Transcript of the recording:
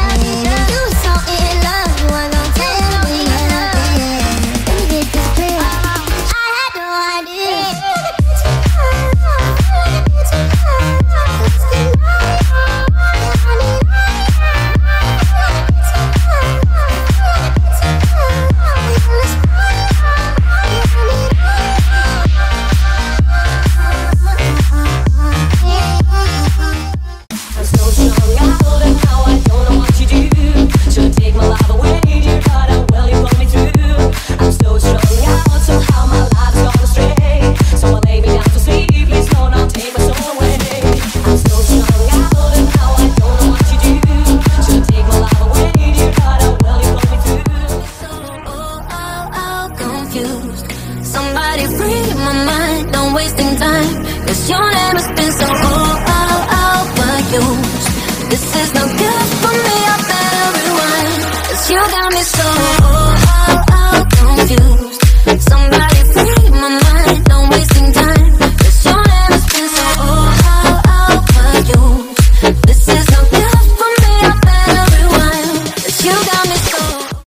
I'll be Somebody free my mind, don't wasting time. Cause your name has been so oh, oh, overused. This is no good for me, I better rewind. Cause you got me so